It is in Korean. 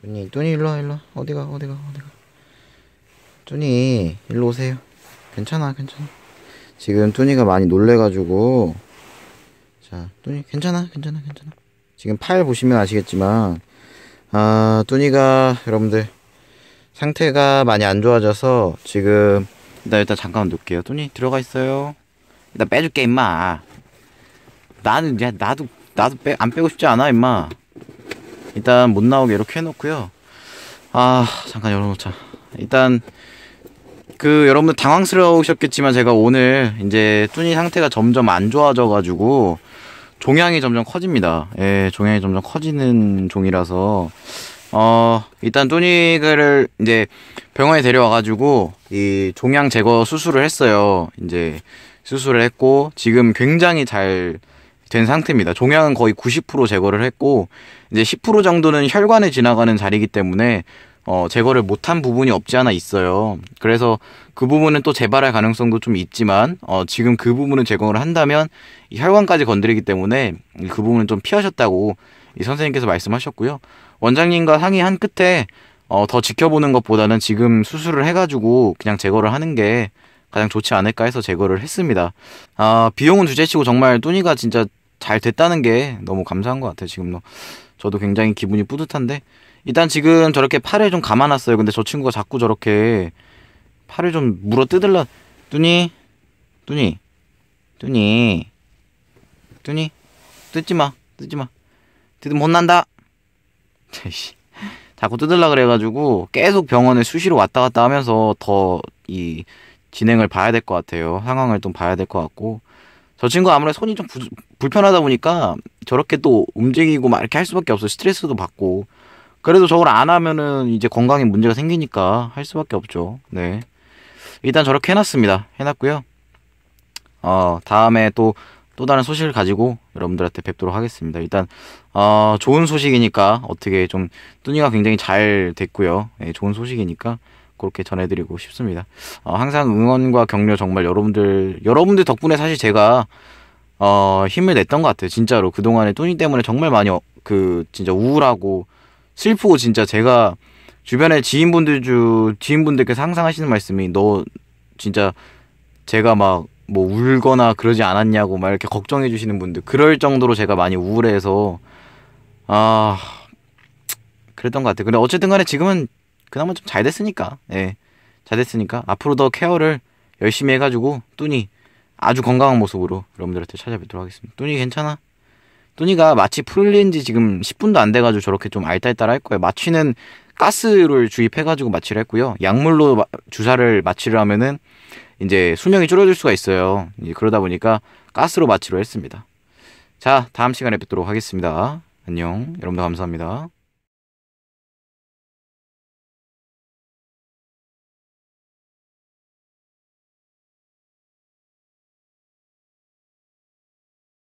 뚜니 뚜니 일로 와 일로 와. 어디가 어디가 어디가. 뚜니 일로 오세요. 괜찮아 괜찮아. 지금 뚜니가 많이 놀래가지고. 자 뚜니 괜찮아 괜찮아 괜찮아. 지금 팔 보시면 아시겠지만 아 뚜니가 여러분들 상태가 많이 안 좋아져서 지금 일단 일단 잠깐만 놓을게요. 뚜니 들어가 있어요. 일단 빼줄게 임마. 나는 야 나도 나도 빼, 안 빼고 싶지 않아 임마 일단 못 나오게 이렇게 해놓고요 아 잠깐 열어놓자 일단 그 여러분들 당황스러우셨겠지만 제가 오늘 이제 뚜니 상태가 점점 안 좋아져 가지고 종양이 점점 커집니다. 예, 종양이 점점 커지는 종이라서 어 일단 뚜니를 이제 병원에 데려와 가지고 이 종양 제거 수술을 했어요. 이제 수술을 했고 지금 굉장히 잘 된 상태입니다. 종양은 거의 90% 제거를 했고 이제 10% 정도는 혈관에 지나가는 자리이기 때문에 어, 제거를 못한 부분이 없지 않아 있어요. 그래서 그 부분은 또 재발할 가능성도 좀 있지만 어, 지금 그 부분을 제거를 한다면 이 혈관까지 건드리기 때문에 그 부분은 좀 피하셨다고 이 선생님께서 말씀하셨고요. 원장님과 상의한 끝에 어, 더 지켜보는 것보다는 지금 수술을 해가지고 그냥 제거를 하는 게 가장 좋지 않을까 해서 제거를 했습니다. 아, 비용은 둘째치고 정말 뚜니가 진짜 잘 됐다는 게 너무 감사한 것 같아요. 지금 저도 굉장히 기분이 뿌듯한데 일단 지금 저렇게 팔을 좀 감아놨어요. 근데 저 친구가 자꾸 저렇게 팔을 좀 물어 뜯을라. 뚜니, 뚜니, 뚜니, 뚜니, 뜯지 마, 뜯지 마. 뜯으면 혼난다. 자꾸 뜯을라 그래가지고 계속 병원에 수시로 왔다 갔다 하면서 더 이 진행을 봐야 될 것 같아요. 상황을 좀 봐야 될 것 같고. 저 친구 아무래도 손이 좀 부, 불편하다 보니까 저렇게 또 움직이고 막 이렇게 할 수밖에 없어요. 스트레스도 받고. 그래도 저걸 안 하면은 이제 건강에 문제가 생기니까 할 수밖에 없죠. 네. 일단 저렇게 해놨습니다. 해놨고요. 어, 다음에 또, 또 다른 소식을 가지고 여러분들한테 뵙도록 하겠습니다. 일단, 어, 좋은 소식이니까 어떻게 좀, 뚜니가 굉장히 잘 됐고요. 네, 좋은 소식이니까 그렇게 전해드리고 싶습니다. 어, 항상 응원과 격려 정말 여러분들, 여러분들 덕분에 사실 제가, 어, 힘을 냈던 것 같아요. 진짜로. 그동안에 뚜니 때문에 정말 많이, 어, 그, 진짜 우울하고, 슬프고 진짜 제가 주변에 지인분들 주 지인분들께서 항상 하시는 말씀이 너 진짜 제가 막 뭐 울거나 그러지 않았냐고 막 이렇게 걱정해 주시는 분들 그럴 정도로 제가 많이 우울해서 아 그랬던 것 같아요. 근데 어쨌든 간에 지금은 그나마 좀 잘 됐으니까 예. 잘 됐으니까 앞으로 더 케어를 열심히 해가지고 뚜니 아주 건강한 모습으로 여러분들한테 찾아뵙도록 하겠습니다. 뚜니 괜찮아? 뚜니가 마치 풀린 지 지금 10분도 안 돼가지고 저렇게 좀 알딸딸 할 거예요. 마취는 가스를 주입해가지고 마취를 했고요. 약물로 마, 주사를 마취를 하면은 이제 수명이 줄어들 수가 있어요. 그러다 보니까 가스로 마취로 했습니다. 자, 다음 시간에 뵙도록 하겠습니다. 안녕. 여러분들 감사합니다.